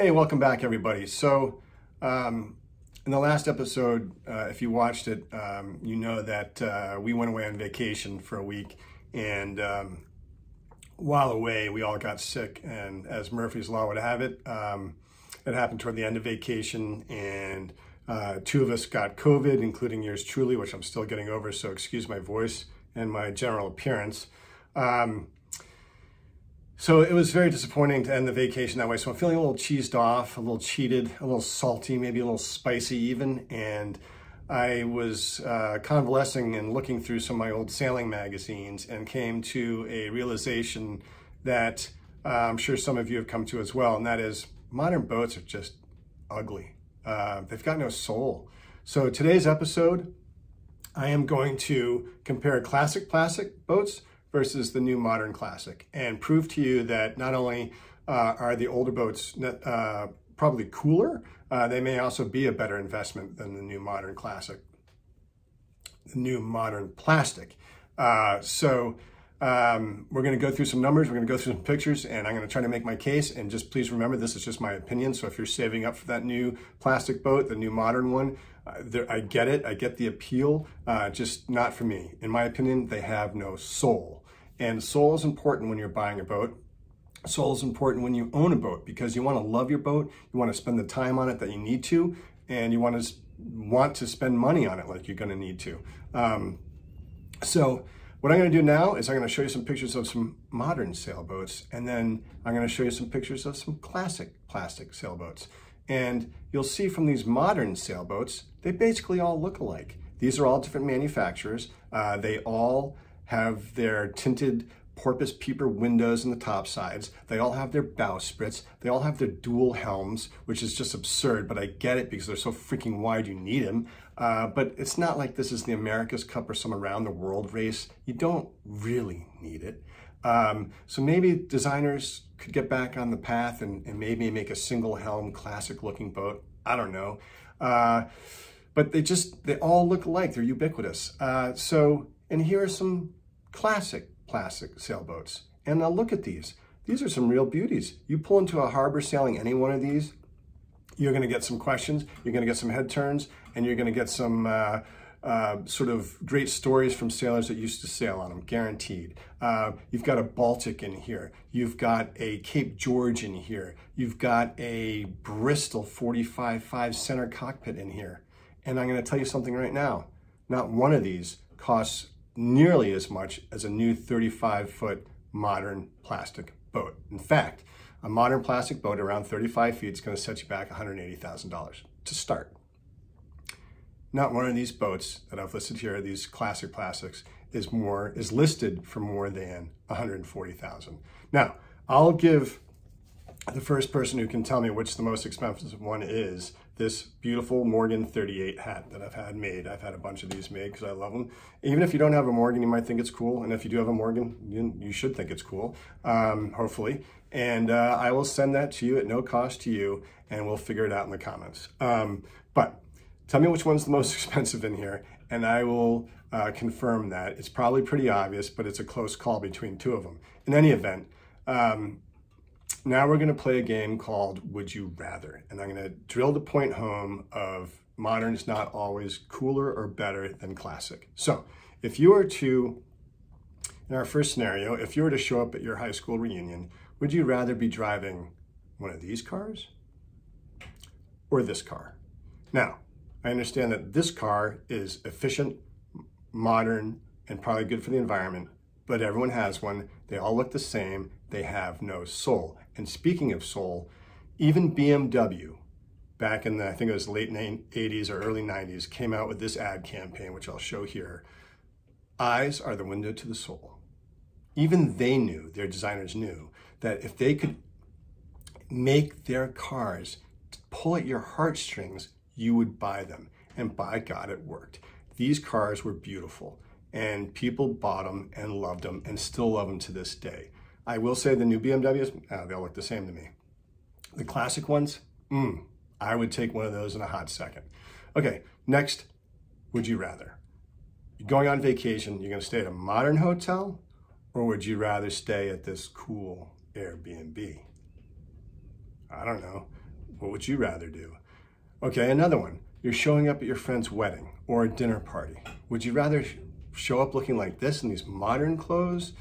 Hey, welcome back, everybody. So, um, in the last episode, uh, if you watched it, um, you know that uh, we went away on vacation for a week, and um, while away, we all got sick. And as Murphy's Law would have it, um, it happened toward the end of vacation, and uh, two of us got COVID, including yours truly, which I'm still getting over. So, excuse my voice and my general appearance. Um, so it was very disappointing to end the vacation that way. So I'm feeling a little cheesed off, a little cheated, a little salty, maybe a little spicy even. And I was uh, convalescing and looking through some of my old sailing magazines and came to a realization that uh, I'm sure some of you have come to as well. And that is modern boats are just ugly. Uh, they've got no soul. So today's episode, I am going to compare classic plastic boats versus the new modern classic and prove to you that not only uh, are the older boats uh, probably cooler, uh, they may also be a better investment than the new modern classic, the new modern plastic. Uh, so um, we're going to go through some numbers, we're going to go through some pictures, and I'm going to try to make my case. And just please remember, this is just my opinion. So if you're saving up for that new plastic boat, the new modern one, there, I get it. I get the appeal, uh, just not for me. In my opinion, they have no soul. And soul is important when you're buying a boat. Soul is important when you own a boat because you want to love your boat, you want to spend the time on it that you need to, and you want to want to spend money on it like you're going to need to. Um, so what I'm going to do now is I'm going to show you some pictures of some modern sailboats, and then I'm going to show you some pictures of some classic plastic sailboats. And you'll see from these modern sailboats, they basically all look alike. These are all different manufacturers. Uh, they all have their tinted porpoise peeper windows in the top sides. They all have their bowsprits. They all have their dual helms, which is just absurd, but I get it because they're so freaking wide you need them. Uh, but it's not like this is the America's Cup or some around the world race. You don't really need it. Um, so maybe designers could get back on the path and, and maybe make a single helm classic looking boat. I don't know. Uh, but they just, they all look alike. They're ubiquitous. Uh, so, and here are some classic plastic sailboats. And now look at these. These are some real beauties. You pull into a harbor sailing any one of these, you're going to get some questions, you're going to get some head turns, and you're going to get some uh, uh, sort of great stories from sailors that used to sail on them, guaranteed. Uh, you've got a Baltic in here. You've got a Cape George in here. You've got a Bristol 45.5 center cockpit in here. And I'm going to tell you something right now. Not one of these costs nearly as much as a new 35 foot modern plastic boat. In fact, a modern plastic boat around 35 feet is going to set you back $180,000 to start. Not one of these boats that I've listed here, these classic plastics, is more is listed for more than 140,000. Now, I'll give the first person who can tell me which the most expensive one is this beautiful Morgan 38 hat that I've had made. I've had a bunch of these made because I love them. Even if you don't have a Morgan, you might think it's cool. And if you do have a Morgan, you, you should think it's cool, um, hopefully. And uh, I will send that to you at no cost to you, and we'll figure it out in the comments. Um, but tell me which one's the most expensive in here, and I will uh, confirm that. It's probably pretty obvious, but it's a close call between two of them. In any event, um, now we're going to play a game called Would You Rather. And I'm going to drill the point home of modern is not always cooler or better than classic. So if you were to, in our first scenario, if you were to show up at your high school reunion, would you rather be driving one of these cars or this car? Now, I understand that this car is efficient, modern, and probably good for the environment, but everyone has one. They all look the same. They have no soul. And speaking of soul, even BMW, back in the, I think it was late 80s or early 90s, came out with this ad campaign, which I'll show here. Eyes are the window to the soul. Even they knew, their designers knew, that if they could make their cars pull at your heartstrings, you would buy them. And by God, it worked. These cars were beautiful and people bought them and loved them and still love them to this day. I will say the new BMWs, uh, they'll look the same to me. The classic ones, mm, I would take one of those in a hot second. Okay, next, would you rather? You're going on vacation, you're gonna stay at a modern hotel, or would you rather stay at this cool Airbnb? I don't know. What would you rather do? Okay, another one. You're showing up at your friend's wedding or a dinner party. Would you rather show up looking like this in these modern clothes?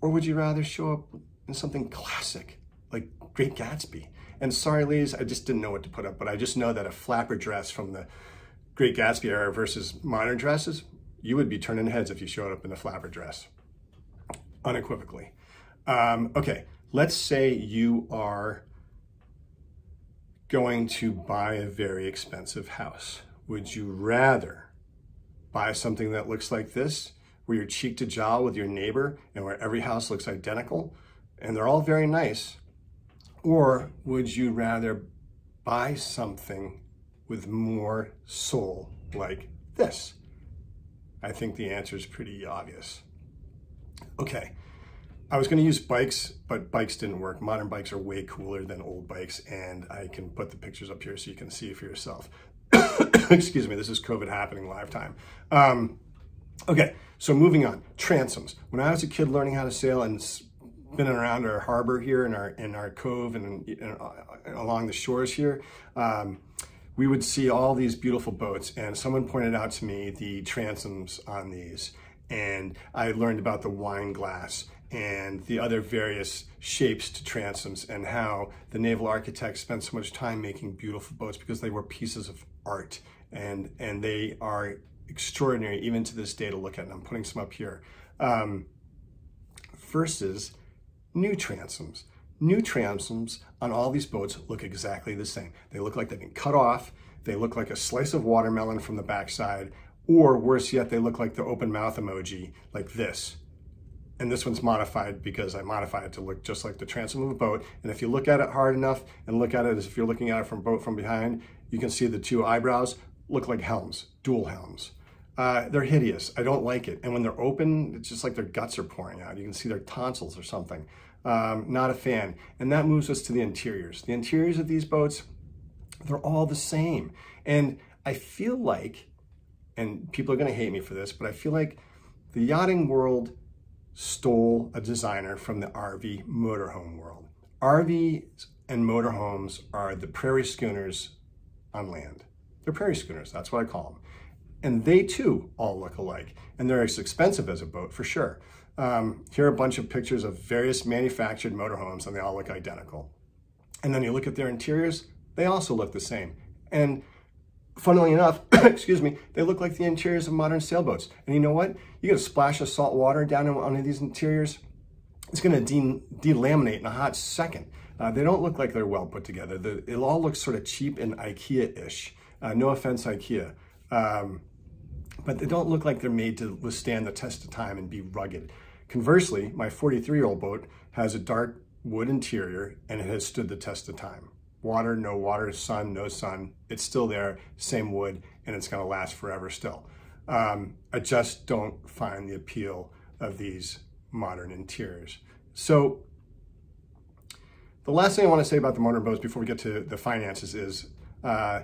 Or would you rather show up in something classic, like Great Gatsby? And sorry, ladies, I just didn't know what to put up, but I just know that a flapper dress from the Great Gatsby era versus modern dresses, you would be turning heads if you showed up in a flapper dress, unequivocally. Um, okay, let's say you are going to buy a very expensive house. Would you rather buy something that looks like this, where you're cheek to jowl with your neighbor and where every house looks identical and they're all very nice? Or would you rather buy something with more soul like this? I think the answer is pretty obvious. Okay, I was gonna use bikes, but bikes didn't work. Modern bikes are way cooler than old bikes, and I can put the pictures up here so you can see for yourself. Excuse me, this is COVID happening live time. Um, okay, so moving on, transoms. When I was a kid learning how to sail and been around our harbor here in our in our cove and, and uh, along the shores here, um, we would see all these beautiful boats. And someone pointed out to me the transoms on these, and I learned about the wine glass and the other various shapes to transoms and how the naval architects spent so much time making beautiful boats because they were pieces of art and and they are extraordinary even to this day to look at. And I'm putting some up here. Um, versus new transoms. New transoms on all these boats look exactly the same. They look like they've been cut off. They look like a slice of watermelon from the backside, or worse yet, they look like the open mouth emoji, like this. And this one's modified because I modified it to look just like the transom of a boat. And if you look at it hard enough and look at it as if you're looking at it from boat from behind, you can see the two eyebrows look like helms, dual helms. Uh, they're hideous. I don't like it. And when they're open, it's just like their guts are pouring out. You can see their tonsils or something. Um, not a fan. And that moves us to the interiors. The interiors of these boats, they're all the same. And I feel like, and people are going to hate me for this, but I feel like the yachting world stole a designer from the RV motorhome world. RVs and motorhomes are the prairie schooners on land. They're prairie schooners, that's what I call them. And they too all look alike. And they're as expensive as a boat for sure. Um, here are a bunch of pictures of various manufactured motorhomes and they all look identical. And then you look at their interiors, they also look the same. And funnily enough, excuse me, they look like the interiors of modern sailboats. And you know what? You get a splash of salt water down on one of these interiors, it's gonna de delaminate in a hot second. Uh, they don't look like they're well put together. The, it all looks sort of cheap and IKEA-ish. Uh, no offense, IKEA. Um, but they don't look like they're made to withstand the test of time and be rugged. Conversely, my 43-year-old boat has a dark wood interior and it has stood the test of time. Water, no water, sun, no sun, it's still there, same wood, and it's gonna last forever still. Um, I just don't find the appeal of these modern interiors. So the last thing I wanna say about the modern boats before we get to the finances is uh,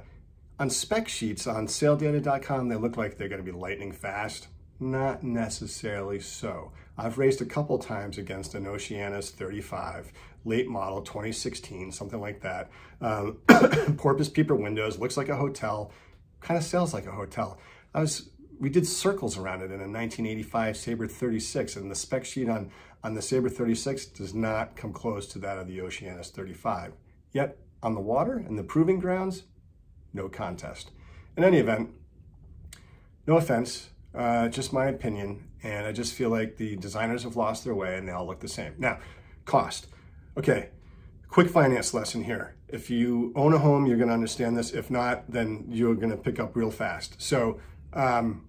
on spec sheets on sailboatdata.com, they look like they're gonna be lightning fast. Not necessarily so. I've raced a couple times against an Oceanis 35, late model 2016, something like that. Um, porpoise peeper windows, looks like a hotel, kind of sails like a hotel. I was, we did circles around it in a 1985 Sabre 36 and the spec sheet on, on the Sabre 36 does not come close to that of the Oceanis 35. Yet on the water and the proving grounds, no contest. In any event, no offense, uh, just my opinion, and I just feel like the designers have lost their way and they all look the same. Now, cost. Okay, quick finance lesson here. If you own a home, you're gonna understand this. If not, then you're gonna pick up real fast. So, um,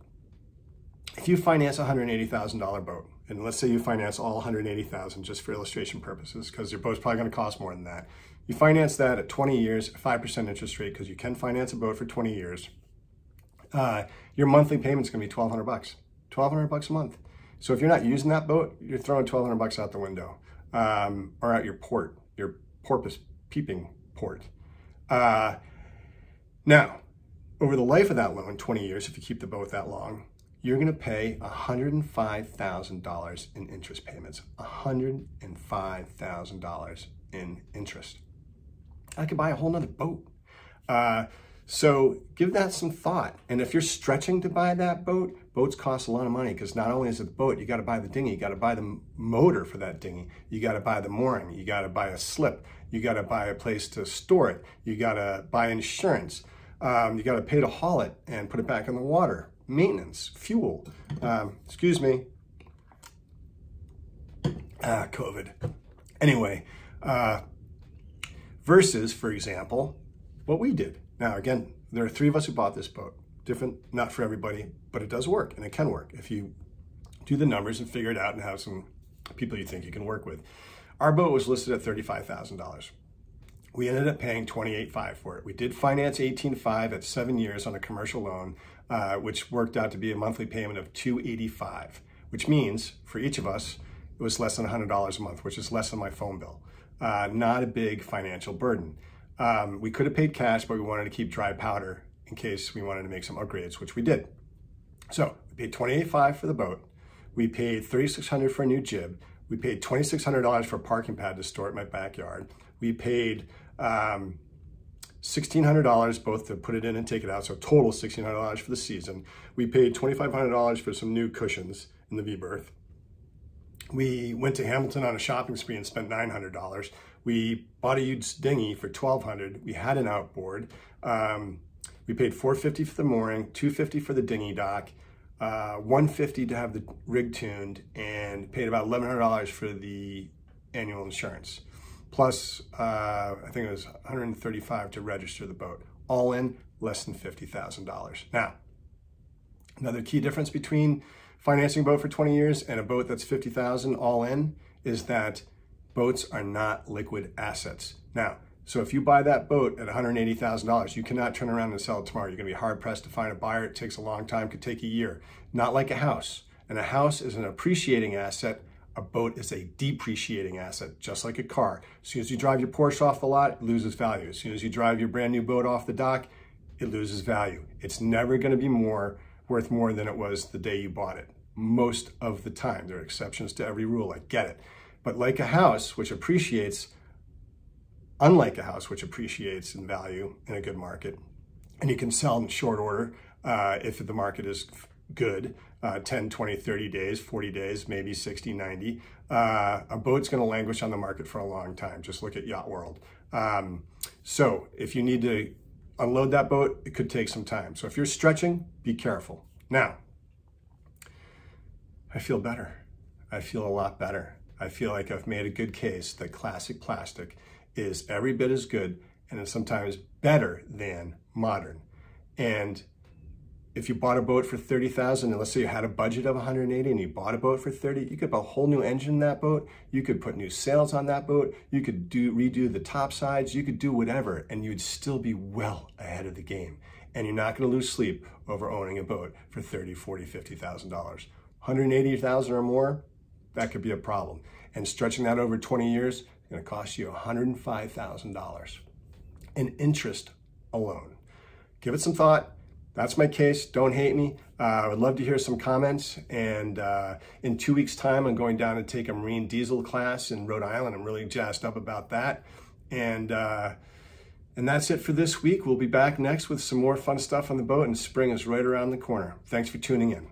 if you finance a $180,000 boat, and let's say you finance all 180,000 just for illustration purposes, because your boat's probably gonna cost more than that. You finance that at 20 years, 5% interest rate, because you can finance a boat for 20 years. Uh, your monthly payment's gonna be 1,200 bucks, 1,200 bucks a month. So if you're not using that boat, you're throwing 1,200 bucks out the window, um, or out your port, your porpoise peeping port. Uh, now, over the life of that loan, 20 years, if you keep the boat that long, you're going to pay $105,000 in interest payments. $105,000 in interest. I could buy a whole nother boat. Uh, so give that some thought. And if you're stretching to buy that boat, boats cost a lot of money because not only is it the boat, you got to buy the dinghy, you got to buy the motor for that dinghy, you got to buy the mooring, you got to buy a slip, you got to buy a place to store it, you got to buy insurance, um, you got to pay to haul it and put it back in the water, maintenance, fuel. Um, excuse me. Ah, COVID. Anyway, uh, versus, for example, what we did. Now, again, there are three of us who bought this boat. Different, not for everybody, but it does work and it can work if you do the numbers and figure it out and have some people you think you can work with. Our boat was listed at $35,000. We ended up paying $28,500 for it. We did finance $18,500 at seven years on a commercial loan, uh, which worked out to be a monthly payment of 285, which means for each of us, it was less than $100 a month, which is less than my phone bill. Uh, not a big financial burden. Um, we could have paid cash, but we wanted to keep dry powder in case we wanted to make some upgrades, which we did. So we paid $28,500 for the boat. We paid 3,600 for a new jib. We paid $2,600 for a parking pad to store it in my backyard. We paid um, $1,600 both to put it in and take it out, so total $1,600 for the season. We paid $2,500 for some new cushions in the V-berth. We went to Hamilton on a shopping spree and spent $900. We bought a used dinghy for 1200 We had an outboard. Um, we paid 450 for the mooring, 250 for the dinghy dock, uh, 150 to have the rig tuned, and paid about $1,100 for the annual insurance. Plus, uh, I think it was 135 to register the boat. All in, less than $50,000. Now, another key difference between financing a boat for 20 years and a boat that's 50,000 all in is that boats are not liquid assets. Now, so if you buy that boat at $180,000, you cannot turn around and sell it tomorrow. You're gonna be hard pressed to find a buyer. It takes a long time, could take a year. Not like a house. And a house is an appreciating asset. A boat is a depreciating asset, just like a car. As soon as you drive your Porsche off the lot, it loses value. As soon as you drive your brand new boat off the dock, it loses value. It's never gonna be more worth more than it was the day you bought it. Most of the time. There are exceptions to every rule, I get it. But like a house, which appreciates, unlike a house, which appreciates in value in a good market, and you can sell in short order uh, if the market is good, uh, 10, 20, 30 days, 40 days, maybe 60, 90. Uh, a boat's going to languish on the market for a long time. Just look at Yacht World. Um, so if you need to unload that boat, it could take some time. So if you're stretching, be careful. Now, I feel better. I feel a lot better. I feel like I've made a good case that classic plastic is every bit as good and sometimes better than modern. And if you bought a boat for 30,000 and let's say you had a budget of 180 and you bought a boat for 30, you could put a whole new engine in that boat. You could put new sails on that boat. You could do redo the top sides. You could do whatever and you'd still be well ahead of the game. And you're not going to lose sleep over owning a boat for 30, 40, $50,000. 180,000 or more, that could be a problem. And stretching that over 20 years is to cost you $105,000 in interest alone. Give it some thought. That's my case. Don't hate me. Uh, I would love to hear some comments. And uh, in two weeks' time, I'm going down to take a marine diesel class in Rhode Island. I'm really jazzed up about that. And uh, and that's it for this week. We'll be back next with some more fun stuff on the boat, and spring is right around the corner. Thanks for tuning in.